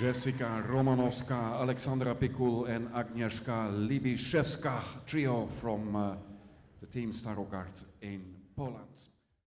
Jessica Romanowska, Alexandra Pikul, and Agnieszka Libiszewska trio from uh, the team Starogard in Poland.